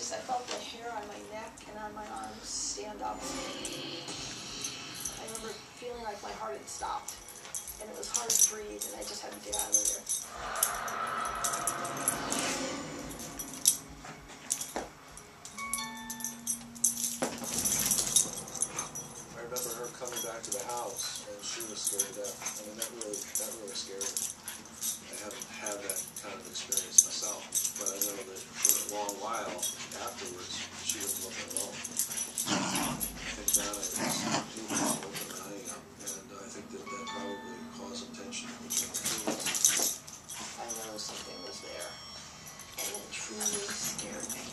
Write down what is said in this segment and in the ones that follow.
just I felt the hair on my neck and on my arms stand up. I remember feeling like my heart had stopped and it was hard to breathe and I just had to get out of there. I remember her coming back to the house and she was scared to death. I mean that really that really scared me. I haven't had that kind of experience myself, but I know that for a long while afterwards, she was looking alone. And Donna was, she was open and eyeing up, and I think that that probably caused tension. I know something was there, and it truly scared me.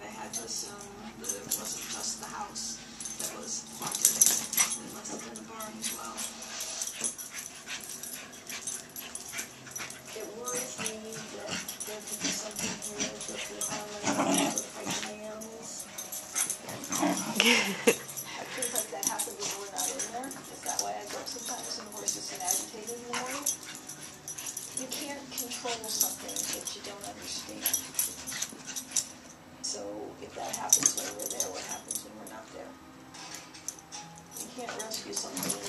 I had to assume that it wasn't just the house that was haunted. It must have been the barn as well. It worries me that there could be something here with the harmony of fighting animals. Like that when we're not in there. Is that why I sometimes agitated? You can't control something that you don't understand. So if that happens when we're there, what happens when we're not there? You can't rescue something